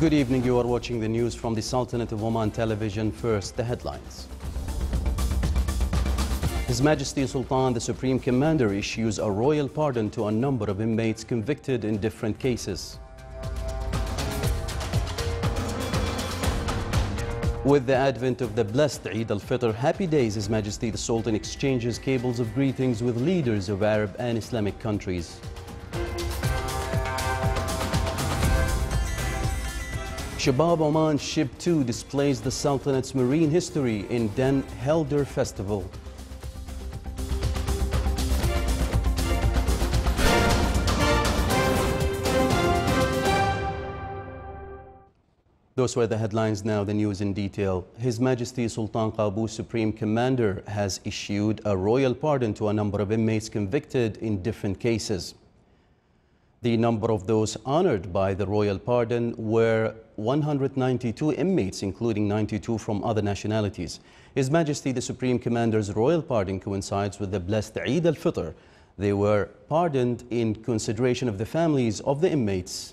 Good evening. You are watching the news from the Sultanate of Oman television. First, the headlines. His Majesty Sultan, the Supreme Commander, issues a royal pardon to a number of inmates convicted in different cases. With the advent of the blessed Eid al-Fitr, happy days, His Majesty the Sultan exchanges cables of greetings with leaders of Arab and Islamic countries. Shabab Oman Ship 2 displays the Sultanate's marine history in Den Helder Festival. Those were the headlines, now the news in detail. His Majesty Sultan Qaboos Supreme Commander has issued a royal pardon to a number of inmates convicted in different cases. The number of those honored by the royal pardon were 192 inmates, including 92 from other nationalities. His Majesty the Supreme Commander's royal pardon coincides with the blessed Eid al-Fitr. They were pardoned in consideration of the families of the inmates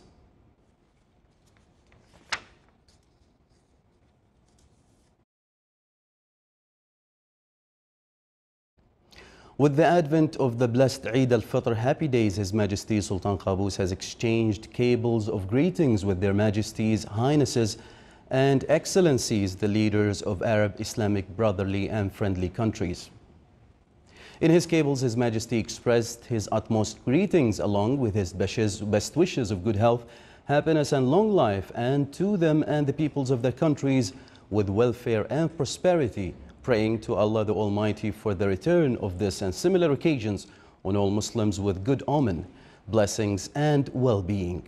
With the advent of the blessed Eid al-Fitr happy days, His Majesty Sultan Qaboos has exchanged cables of greetings with their Majesties, Highnesses and Excellencies, the leaders of Arab, Islamic, brotherly and friendly countries. In his cables, His Majesty expressed his utmost greetings along with his best wishes of good health, happiness and long life, and to them and the peoples of their countries with welfare and prosperity, praying to Allah the Almighty for the return of this and similar occasions on all Muslims with good omen, blessings and well-being.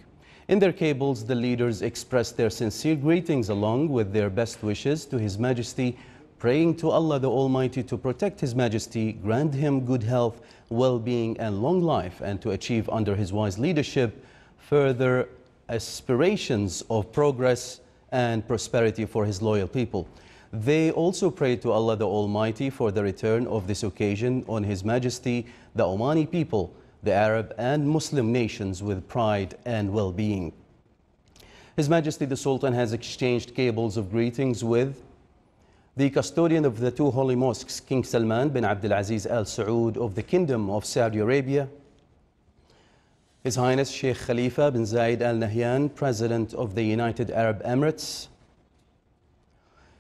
In their cables, the leaders expressed their sincere greetings along with their best wishes to His Majesty, praying to Allah the Almighty to protect His Majesty, grant him good health, well-being and long life, and to achieve under His wise leadership further aspirations of progress and prosperity for His loyal people. They also prayed to Allah the Almighty for the return of this occasion on His Majesty, the Omani people, the Arab and Muslim nations with pride and well-being. His Majesty the Sultan has exchanged cables of greetings with the custodian of the two holy mosques, King Salman bin Abdulaziz Al Saud of the Kingdom of Saudi Arabia, His Highness Sheikh Khalifa bin Zayed Al Nahyan, President of the United Arab Emirates,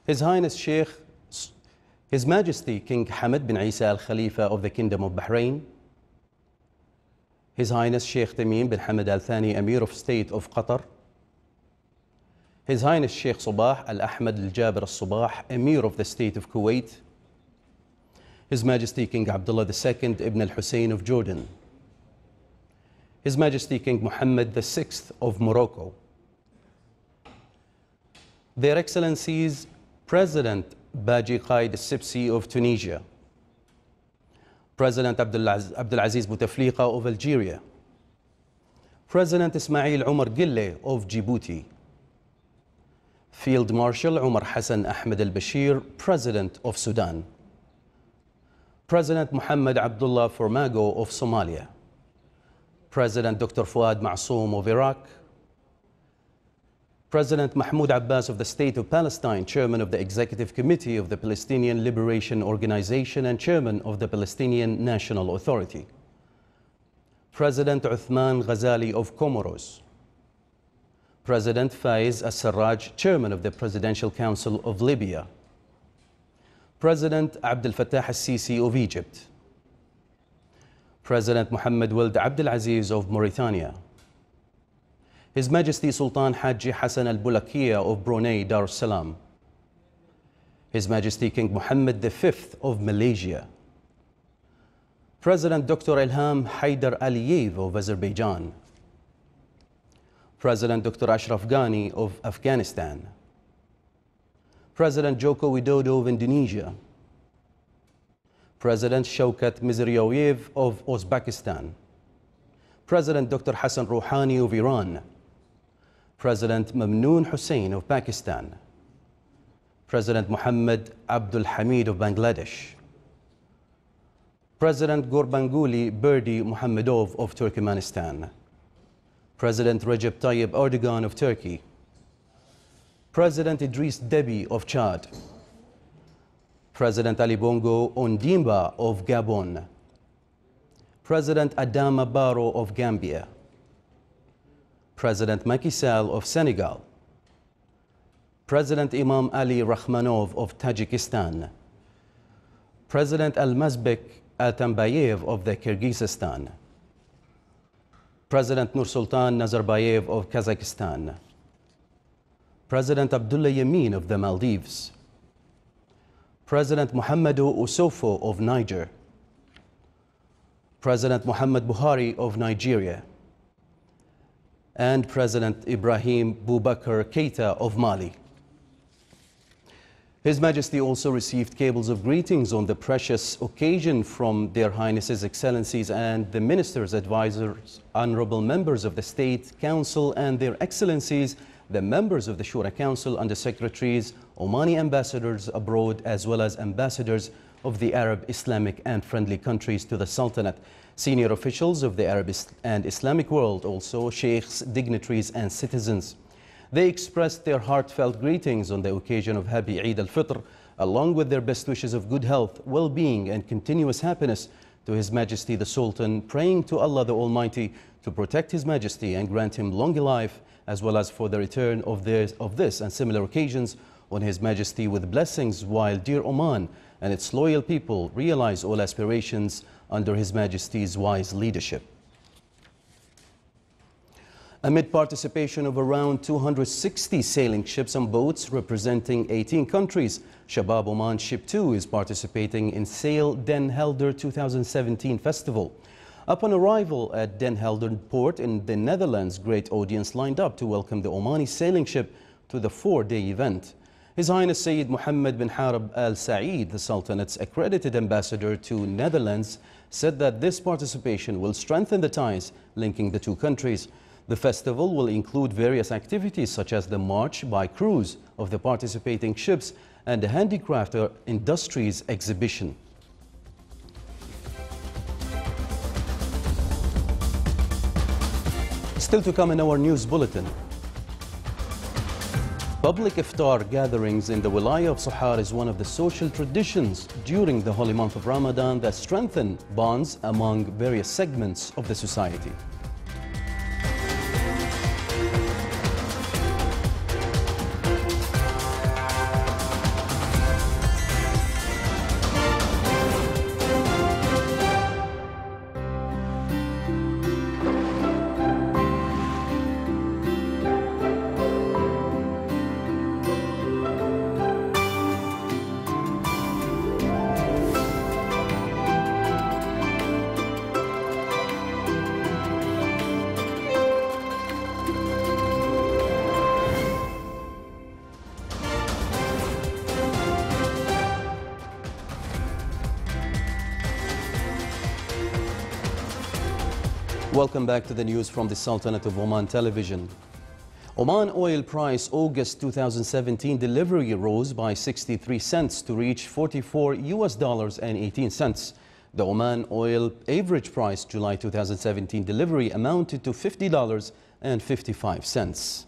his Highness Sheikh, His Majesty King Hamad bin Isa Al Khalifa of the Kingdom of Bahrain, His Highness Sheikh Tamim bin Hamad Al Thani Emir of State of Qatar, His Highness Sheikh Sabah Al Ahmad Al Jabir Al Sabah Emir of the State of Kuwait, His Majesty King Abdullah II Ibn Al Hussein of Jordan, His Majesty King Muhammad VI of Morocco, Their Excellencies President Baji Qaid Sibsi of Tunisia, President Abdulaziz Bouteflika of Algeria, President Ismail Omar Guelleh of Djibouti, Field Marshal Omar Hassan Ahmed al-Bashir, President of Sudan, President Muhammad Abdullah Farmaajo of Somalia, President Dr. Fuad Ma'soum of Iraq, President Mahmoud Abbas of the State of Palestine, Chairman of the Executive Committee of the Palestinian Liberation Organization and Chairman of the Palestinian National Authority. President Uthman Ghazali of Comoros. President Faiz Al-Sarraj, Chairman of the Presidential Council of Libya. President Abdel Fattah al-Sisi of Egypt. President Mohammed Abdel Aziz of Mauritania. His Majesty Sultan Haji Hassanal Bolkiah of Brunei Darussalam, His Majesty King Mohammed V of Malaysia, President Dr. Ilham Haidar Aliyev of Azerbaijan, President Dr. Ashraf Ghani of Afghanistan, President Joko Widodo of Indonesia, President Shavkat Mirziyoyev of Uzbekistan, President Dr. Hassan Rouhani of Iran, President Mamnoon Hussein of Pakistan, President Mohammed Abdul Hamid of Bangladesh, President Gurbanguly Berdimuhamedov of Turkmenistan, President Recep Tayyip Erdogan of Turkey, President Idris Deby of Chad, President Ali Bongo Ondimba of Gabon, President Adama Barrow of Gambia, President Macky Sall of Senegal, President Imam Ali Rakhmanov of Tajikistan, President Almazbek Atambayev of the Kyrgyzstan, President Nursultan Nazarbayev of Kazakhstan, President Abdullah Yameen of the Maldives, President Muhammadu Issoufou of Niger, President Muhammad Buhari of Nigeria, and President Ibrahim Boubacar Keita of Mali. His Majesty also received cables of greetings on the precious occasion from Their Highnesses, Excellencies and the Ministers, Advisors, Honorable Members of the State Council and Their Excellencies, the members of the Shura Council, Undersecretaries, Omani ambassadors abroad, as well as ambassadors of the Arab, Islamic and friendly countries to the Sultanate. Senior officials of the Arab and Islamic world, also sheikhs, dignitaries and citizens. They expressed their heartfelt greetings on the occasion of Happy Eid al-Fitr, along with their best wishes of good health, well-being and continuous happiness to His Majesty the Sultan, praying to Allah the Almighty to protect His Majesty and grant him long life, as well as for the return of this, of this and similar occasions on His Majesty with blessings, while dear Oman and its loyal people realize all aspirations under His Majesty's wise leadership. Amid participation of around 260 sailing ships and boats representing 18 countries, Shabab Oman Ship 2 is participating in Sail Den Helder 2017 festival. Upon arrival at Den Helder port in the Netherlands, great audience lined up to welcome the Omani sailing ship to the four-day event. His Highness Sayyid Mohammed bin Harab Al Saeed, the Sultanate's accredited ambassador to Netherlands, said that this participation will strengthen the ties linking the two countries. The festival will include various activities such as the march by crews of the participating ships and the handicraft industries exhibition. Still to come in our news bulletin. Public iftar gatherings in the Wilaya of Sohar is one of the social traditions during the holy month of Ramadan that strengthen bonds among various segments of the society. Welcome back to the news from the Sultanate of Oman television. Oman oil price August 2017 delivery rose by 63 cents to reach 44 US dollars and 18 cents. The Oman oil average price July 2017 delivery amounted to $50 and 55 cents.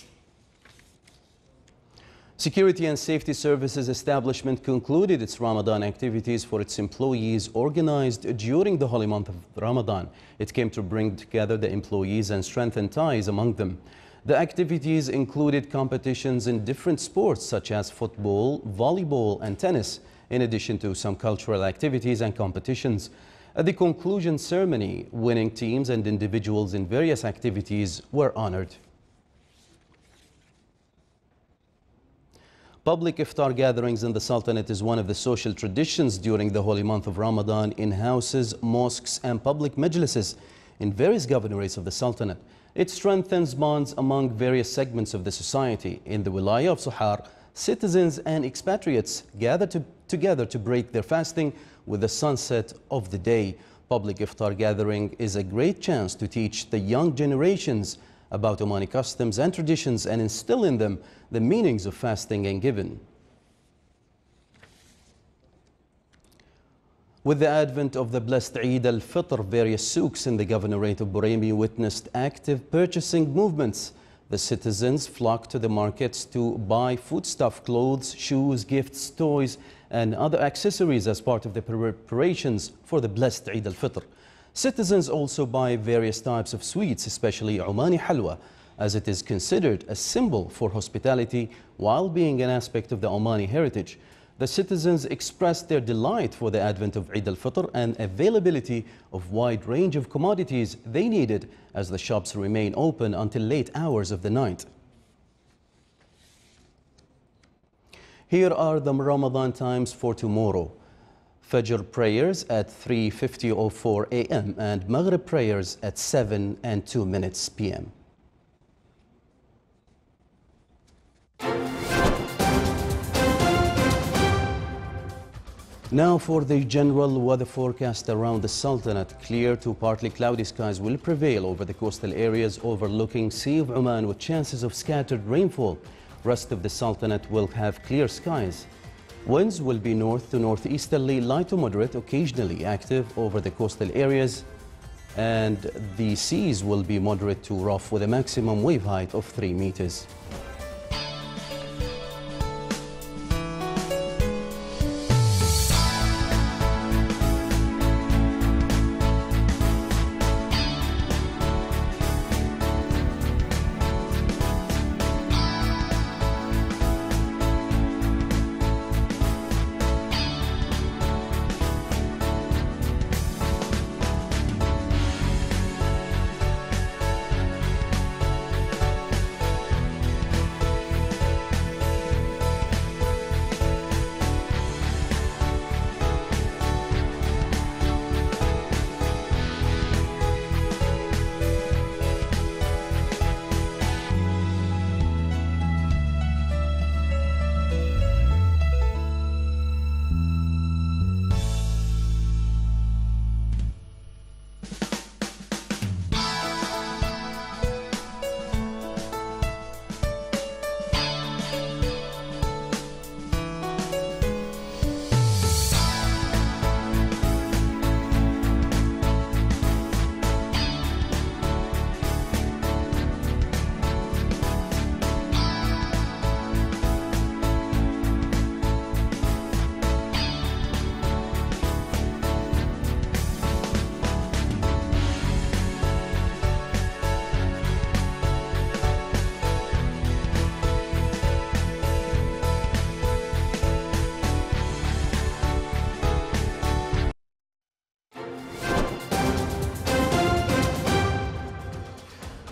Security and Safety Services establishment concluded its Ramadan activities for its employees organized during the holy month of Ramadan. It came to bring together the employees and strengthen ties among them. The activities included competitions in different sports such as football, volleyball and tennis, in addition to some cultural activities and competitions. At the conclusion ceremony, winning teams and individuals in various activities were honored. Public iftar gatherings in the Sultanate is one of the social traditions during the holy month of Ramadan in houses, mosques and public majlises in various governorates of the Sultanate. It strengthens bonds among various segments of the society. In the Wilaya of Sohar, citizens and expatriates gather to, together to break their fasting with the sunset of the day. Public iftar gathering is a great chance to teach the young generations about Omani customs and traditions and instill in them the meanings of fasting and giving. With the advent of the blessed Eid al-Fitr, various souks in the governorate of Buraymi witnessed active purchasing movements. The citizens flock to the markets to buy foodstuff, clothes, shoes, gifts, toys, and other accessories as part of the preparations for the blessed Eid al-Fitr. Citizens also buy various types of sweets, especially Omani halwa, as it is considered a symbol for hospitality while being an aspect of the Omani heritage. The citizens expressed their delight for the advent of Eid al-Fitr and availability of wide range of commodities they needed as the shops remain open until late hours of the night. Here are the Ramadan times for tomorrow. Fajr prayers at 3.50.04 a.m. and Maghrib prayers at 7 and 2 minutes p.m. Now for the general weather forecast around the Sultanate. Clear to partly cloudy skies will prevail over the coastal areas overlooking Sea of Oman with chances of scattered rainfall. Rest of the Sultanate will have clear skies. Winds will be north to northeasterly, light to moderate, occasionally active over the coastal areas. And the seas will be moderate to rough with a maximum wave height of 3 meters.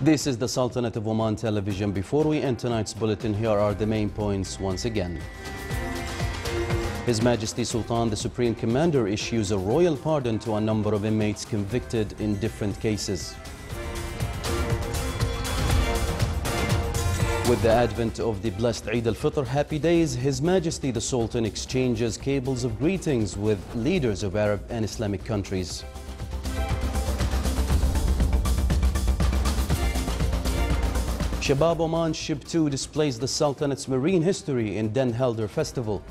This is the Sultanate of Oman television. Before we end tonight's bulletin, here are the main points once again. His Majesty Sultan, the Supreme Commander, issues a royal pardon to a number of inmates convicted in different cases. With the advent of the blessed Eid al-Fitr happy days, His Majesty the Sultan exchanges cables of greetings with leaders of Arab and Islamic countries. Shabab Oman Ship 2 displays the Sultanate's marine history in Den Helder Festival.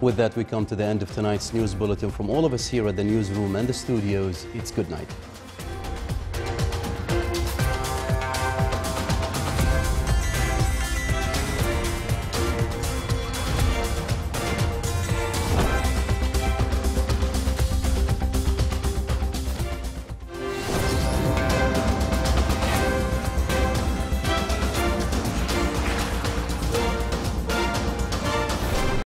With that, we come to the end of tonight's news bulletin. From all of us here at the newsroom and the studios, it's good night.